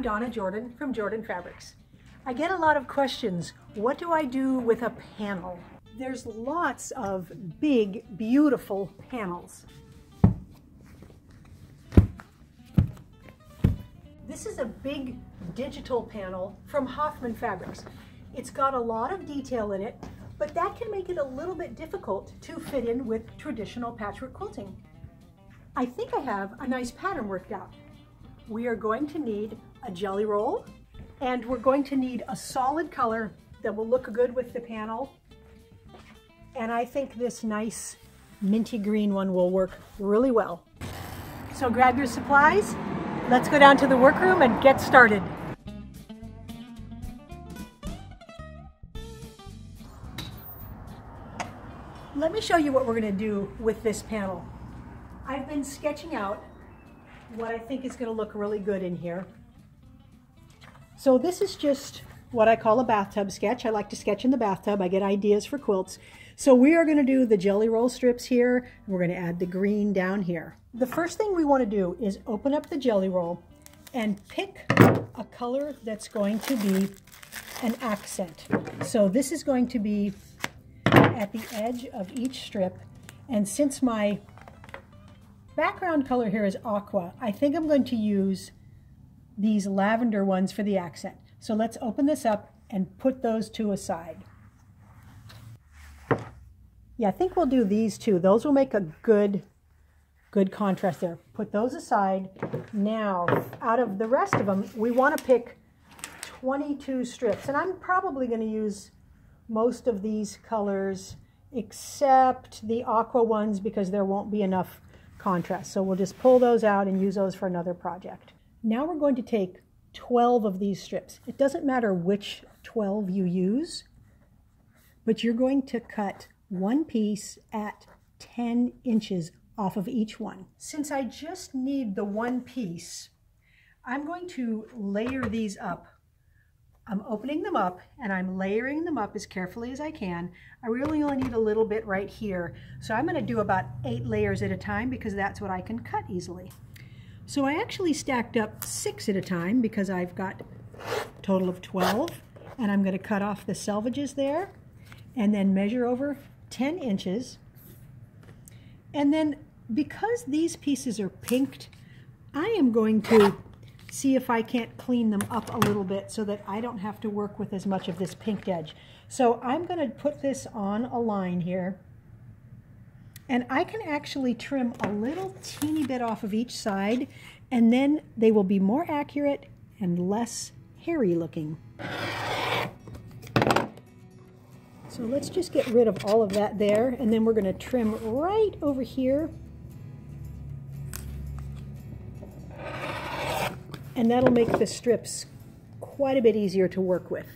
I'm Donna Jordan from Jordan Fabrics. I get a lot of questions. What do I do with a panel? There's lots of big, beautiful panels. This is a big digital panel from Hoffman Fabrics. It's got a lot of detail in it, but that can make it a little bit difficult to fit in with traditional patchwork quilting. I think I have a nice pattern worked out. We are going to need a jelly roll, and we're going to need a solid color that will look good with the panel. And I think this nice minty green one will work really well. So grab your supplies, let's go down to the workroom and get started. Let me show you what we're gonna do with this panel. I've been sketching out what I think is gonna look really good in here. So this is just what I call a bathtub sketch. I like to sketch in the bathtub. I get ideas for quilts. So we are gonna do the jelly roll strips here. And we're gonna add the green down here. The first thing we wanna do is open up the jelly roll and pick a color that's going to be an accent. So this is going to be at the edge of each strip. And since my background color here is aqua, I think I'm going to use these lavender ones for the accent. So let's open this up and put those two aside. Yeah, I think we'll do these two. Those will make a good, good contrast there. Put those aside. Now, out of the rest of them, we want to pick 22 strips. And I'm probably going to use most of these colors except the aqua ones because there won't be enough contrast. So we'll just pull those out and use those for another project. Now we're going to take 12 of these strips. It doesn't matter which 12 you use, but you're going to cut one piece at 10 inches off of each one. Since I just need the one piece, I'm going to layer these up I'm opening them up and I'm layering them up as carefully as I can. I really only need a little bit right here. So I'm gonna do about eight layers at a time because that's what I can cut easily. So I actually stacked up six at a time because I've got a total of 12 and I'm gonna cut off the selvages there and then measure over 10 inches. And then because these pieces are pinked, I am going to see if I can't clean them up a little bit so that I don't have to work with as much of this pinked edge. So I'm going to put this on a line here. And I can actually trim a little teeny bit off of each side and then they will be more accurate and less hairy looking. So let's just get rid of all of that there and then we're going to trim right over here and that'll make the strips quite a bit easier to work with.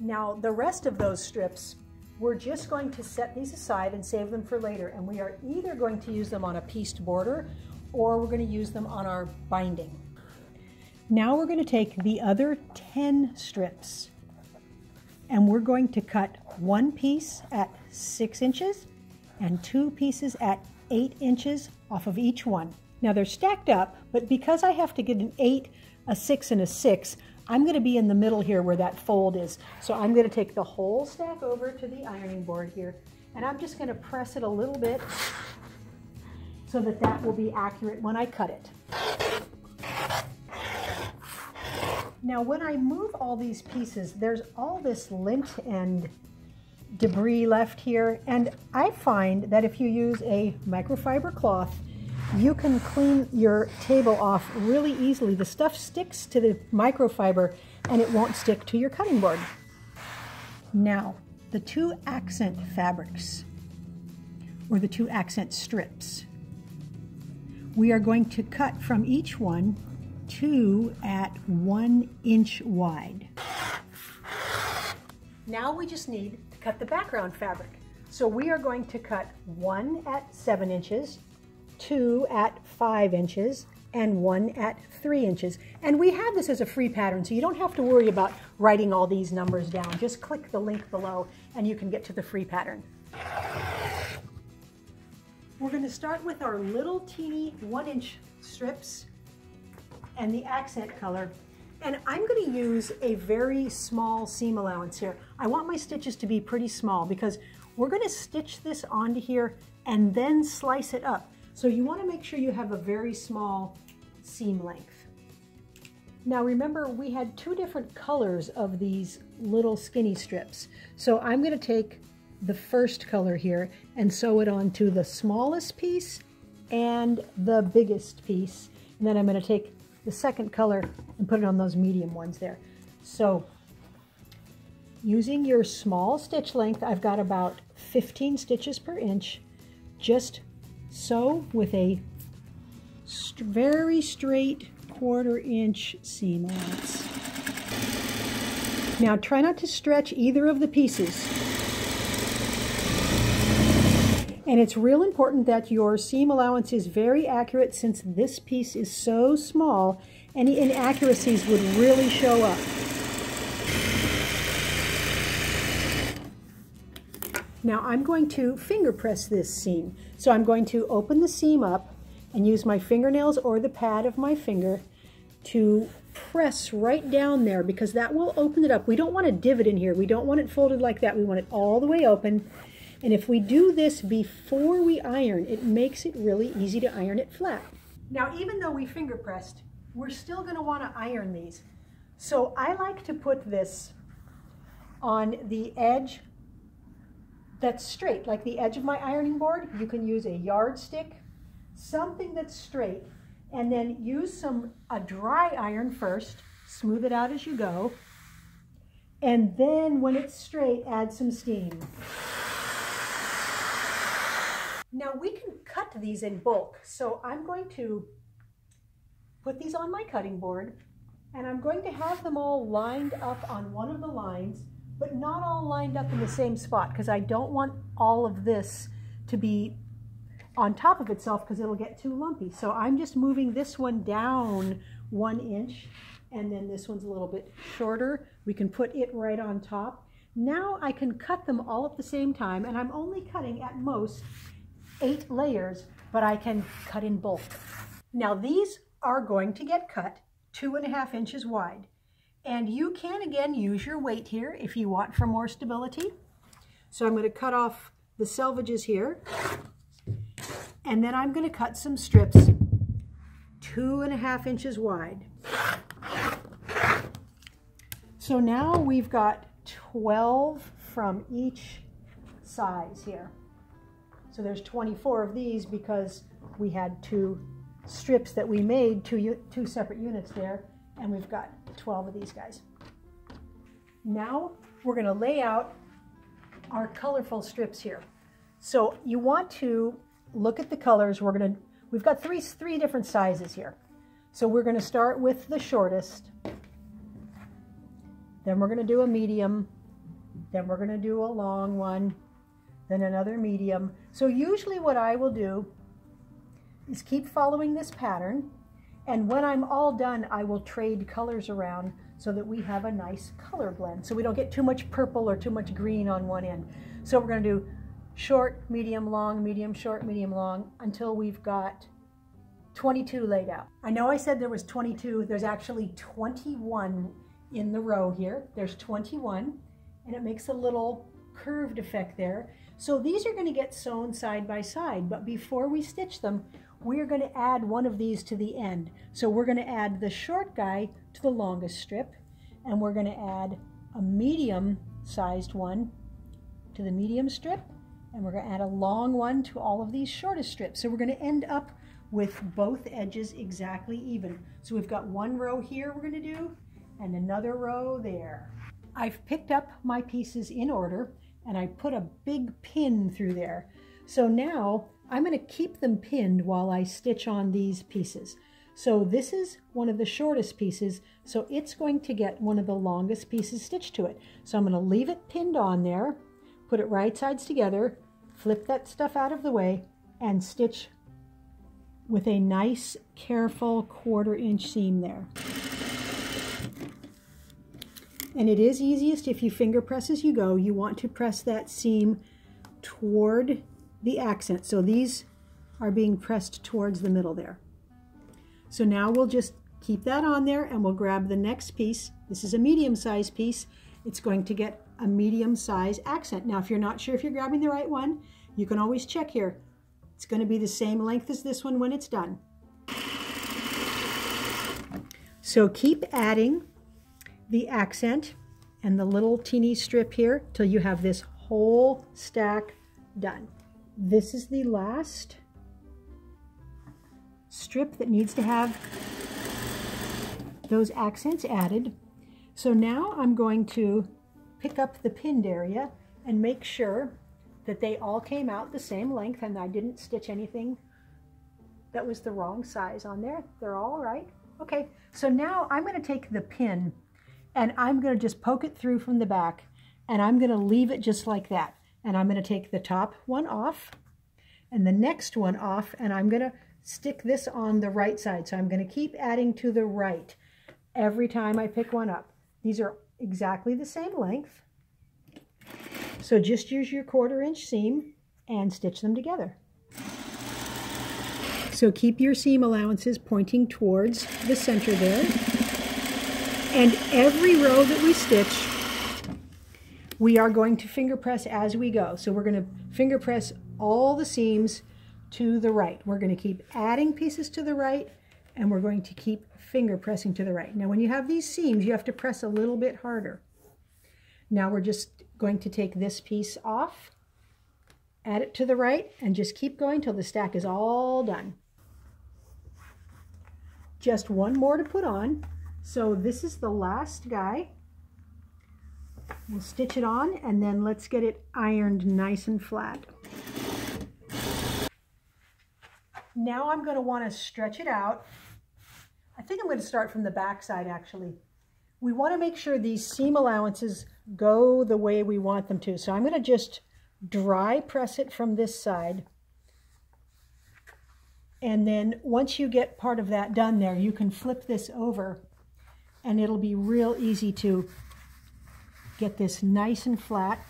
Now the rest of those strips, we're just going to set these aside and save them for later and we are either going to use them on a pieced border or we're going to use them on our binding. Now we're going to take the other 10 strips and we're going to cut one piece at 6 inches and two pieces at 8 inches off of each one. Now they're stacked up, but because I have to get an 8, a 6, and a 6, I'm going to be in the middle here where that fold is. So I'm going to take the whole stack over to the ironing board here, and I'm just going to press it a little bit so that that will be accurate when I cut it. Now when I move all these pieces, there's all this lint and debris left here, and I find that if you use a microfiber cloth, you can clean your table off really easily. The stuff sticks to the microfiber and it won't stick to your cutting board. Now, the two accent fabrics, or the two accent strips, we are going to cut from each one two at one inch wide. Now we just need to cut the background fabric. So we are going to cut one at seven inches, two at five inches, and one at three inches. And we have this as a free pattern, so you don't have to worry about writing all these numbers down. Just click the link below and you can get to the free pattern. We're going to start with our little teeny one inch strips and the accent color. And I'm going to use a very small seam allowance here. I want my stitches to be pretty small because we're going to stitch this onto here and then slice it up. So you want to make sure you have a very small seam length. Now remember we had two different colors of these little skinny strips. So I'm going to take the first color here and sew it onto the smallest piece and the biggest piece. And then I'm going to take the second color and put it on those medium ones there. So using your small stitch length, I've got about 15 stitches per inch. Just sew with a st very straight quarter inch seam allowance. Now try not to stretch either of the pieces. And it's real important that your seam allowance is very accurate since this piece is so small, any inaccuracies would really show up. Now I'm going to finger press this seam. So I'm going to open the seam up and use my fingernails or the pad of my finger to press right down there because that will open it up. We don't want a divot in here. We don't want it folded like that. We want it all the way open and if we do this before we iron, it makes it really easy to iron it flat. Now, even though we finger pressed, we're still gonna wanna iron these. So I like to put this on the edge that's straight, like the edge of my ironing board. You can use a yardstick, something that's straight, and then use some a dry iron first, smooth it out as you go, and then when it's straight, add some steam. Now we can cut these in bulk. So I'm going to put these on my cutting board and I'm going to have them all lined up on one of the lines, but not all lined up in the same spot because I don't want all of this to be on top of itself because it'll get too lumpy. So I'm just moving this one down one inch and then this one's a little bit shorter. We can put it right on top. Now I can cut them all at the same time and I'm only cutting at most eight layers, but I can cut in bulk. Now these are going to get cut two and a half inches wide. And you can again use your weight here if you want for more stability. So I'm going to cut off the selvages here. And then I'm going to cut some strips two and a half inches wide. So now we've got 12 from each size here. So there's 24 of these because we had two strips that we made, two, two separate units there, and we've got 12 of these guys. Now we're going to lay out our colorful strips here. So you want to look at the colors. We're going to, we've got three, three different sizes here. So we're going to start with the shortest. Then we're going to do a medium. Then we're going to do a long one then another medium. So usually what I will do is keep following this pattern and when I'm all done I will trade colors around so that we have a nice color blend so we don't get too much purple or too much green on one end. So we're going to do short, medium, long, medium, short, medium, long until we've got 22 laid out. I know I said there was 22, there's actually 21 in the row here. There's 21 and it makes a little curved effect there. So these are going to get sewn side by side, but before we stitch them, we're going to add one of these to the end. So we're going to add the short guy to the longest strip, and we're going to add a medium sized one to the medium strip, and we're going to add a long one to all of these shortest strips. So we're going to end up with both edges exactly even. So we've got one row here we're going to do, and another row there. I've picked up my pieces in order, and I put a big pin through there. So now I'm going to keep them pinned while I stitch on these pieces. So this is one of the shortest pieces, so it's going to get one of the longest pieces stitched to it. So I'm going to leave it pinned on there, put it right sides together, flip that stuff out of the way, and stitch with a nice, careful quarter inch seam there. And it is easiest if you finger press as you go. You want to press that seam toward the accent. So these are being pressed towards the middle there. So now we'll just Keep that on there and we'll grab the next piece. This is a medium size piece. It's going to get a medium size accent. Now, if you're not sure if you're grabbing the right one, you can always check here. It's going to be the same length as this one when it's done. So keep adding the accent and the little teeny strip here till you have this whole stack done. This is the last strip that needs to have those accents added. So now I'm going to pick up the pinned area and make sure that they all came out the same length and I didn't stitch anything that was the wrong size on there. They're all right. Okay, so now I'm going to take the pin and I'm going to just poke it through from the back and I'm going to leave it just like that. And I'm going to take the top one off and the next one off and I'm going to stick this on the right side. So I'm going to keep adding to the right every time I pick one up. These are exactly the same length. So just use your quarter inch seam and stitch them together. So keep your seam allowances pointing towards the center there. And every row that we stitch, we are going to finger press as we go. So we're going to finger press all the seams to the right. We're going to keep adding pieces to the right and we're going to keep finger pressing to the right. Now when you have these seams, you have to press a little bit harder. Now we're just going to take this piece off, add it to the right, and just keep going till the stack is all done. Just one more to put on. So this is the last guy. We'll stitch it on and then let's get it ironed nice and flat. Now I'm going to want to stretch it out. I think I'm going to start from the back side actually. We want to make sure these seam allowances go the way we want them to. So I'm going to just dry press it from this side. And then once you get part of that done there, you can flip this over and it'll be real easy to get this nice and flat.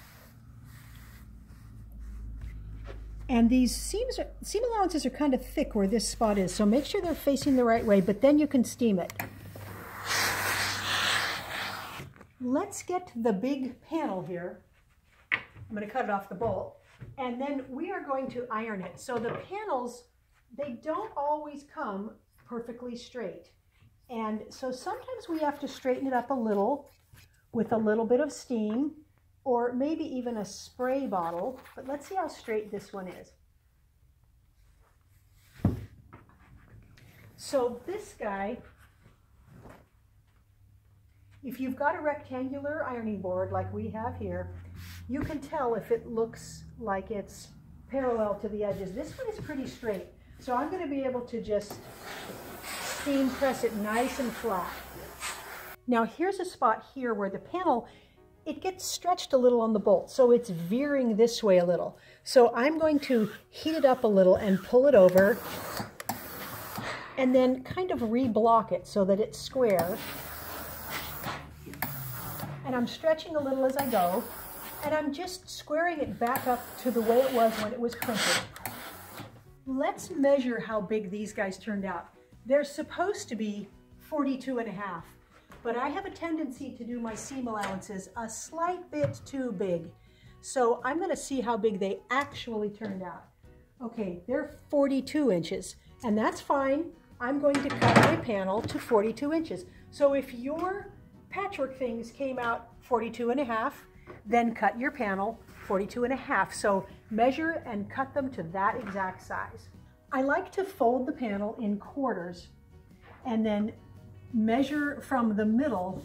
And these seams seam allowances are kind of thick where this spot is, so make sure they're facing the right way, but then you can steam it. Let's get the big panel here. I'm going to cut it off the bolt. And then we are going to iron it. So the panels, they don't always come perfectly straight. And so sometimes we have to straighten it up a little with a little bit of steam or maybe even a spray bottle. But let's see how straight this one is. So this guy, if you've got a rectangular ironing board like we have here, you can tell if it looks like it's parallel to the edges. This one is pretty straight. So I'm going to be able to just steam press it nice and flat. Now here's a spot here where the panel, it gets stretched a little on the bolt, so it's veering this way a little. So I'm going to heat it up a little and pull it over and then kind of reblock it so that it's square. And I'm stretching a little as I go, and I'm just squaring it back up to the way it was when it was printed. Let's measure how big these guys turned out. They're supposed to be 42 and a half, but I have a tendency to do my seam allowances a slight bit too big. So I'm gonna see how big they actually turned out. Okay, they're 42 inches, and that's fine. I'm going to cut my panel to 42 inches. So if your patchwork things came out 42 and a half, then cut your panel 42 and a half. So measure and cut them to that exact size. I like to fold the panel in quarters and then measure from the middle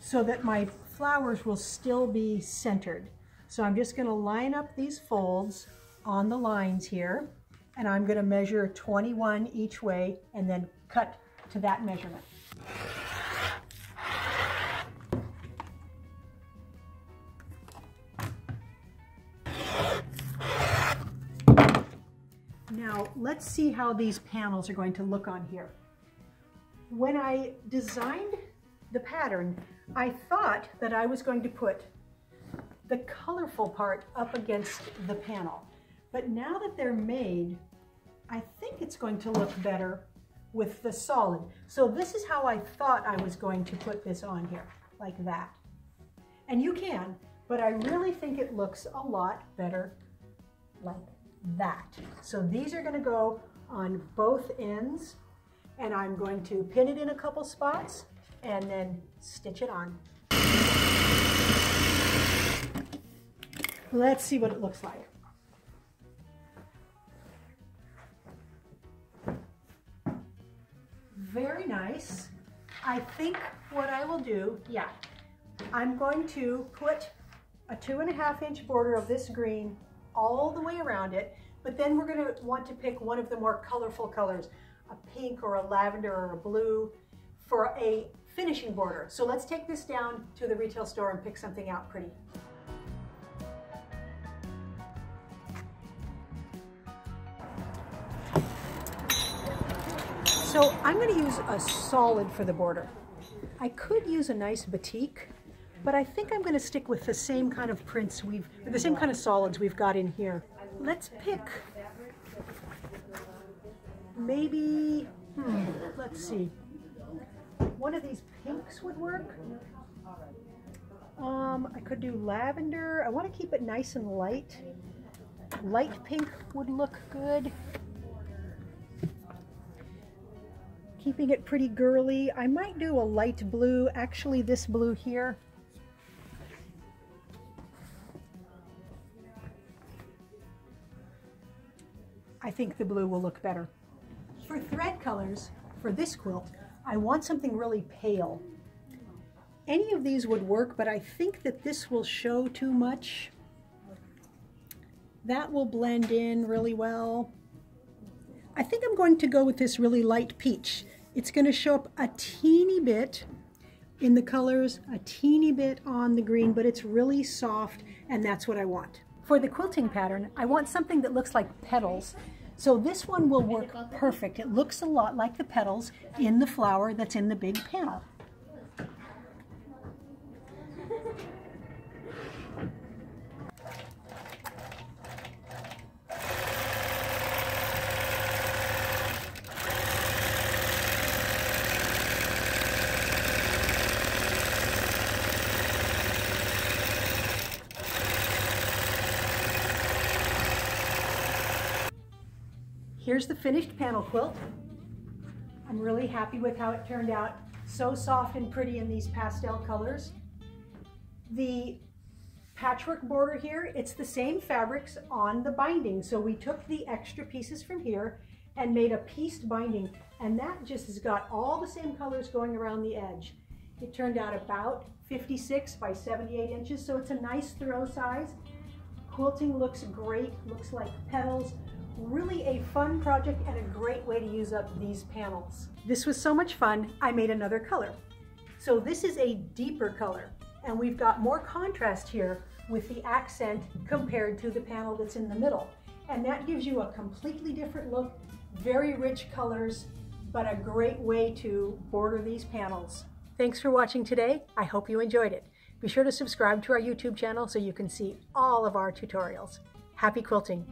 so that my flowers will still be centered. So I'm just gonna line up these folds on the lines here and I'm gonna measure 21 each way and then cut to that measurement. Now, let's see how these panels are going to look on here. When I designed the pattern, I thought that I was going to put the colorful part up against the panel. But now that they're made, I think it's going to look better with the solid. So this is how I thought I was going to put this on here, like that. And you can, but I really think it looks a lot better like that. So these are gonna go on both ends and I'm going to pin it in a couple spots and then stitch it on. Let's see what it looks like. Very nice. I think what I will do, yeah, I'm going to put a two and a half inch border of this green all the way around it, but then we're gonna want to pick one of the more colorful colors, a pink or a lavender or a blue for a finishing border. So let's take this down to the retail store and pick something out pretty. So I'm going to use a solid for the border. I could use a nice batik, but I think I'm going to stick with the same kind of prints we've, the same kind of solids we've got in here. Let's pick maybe, hmm, let's see, one of these pinks would work. Um, I could do lavender. I want to keep it nice and light. Light pink would look good. keeping it pretty girly. I might do a light blue, actually this blue here. I think the blue will look better. For thread colors, for this quilt, I want something really pale. Any of these would work, but I think that this will show too much. That will blend in really well. I think I'm going to go with this really light peach. It's going to show up a teeny bit in the colors, a teeny bit on the green, but it's really soft and that's what I want. For the quilting pattern, I want something that looks like petals. So this one will work perfect. It looks a lot like the petals in the flower that's in the big panel. Here's the finished panel quilt. I'm really happy with how it turned out. So soft and pretty in these pastel colors. The patchwork border here, it's the same fabrics on the binding. So we took the extra pieces from here and made a pieced binding. And that just has got all the same colors going around the edge. It turned out about 56 by 78 inches, so it's a nice throw size. Quilting looks great, looks like petals, Really a fun project and a great way to use up these panels. This was so much fun, I made another color. So this is a deeper color, and we've got more contrast here with the accent compared to the panel that's in the middle. And that gives you a completely different look, very rich colors, but a great way to border these panels. Thanks for watching today. I hope you enjoyed it. Be sure to subscribe to our YouTube channel so you can see all of our tutorials. Happy quilting!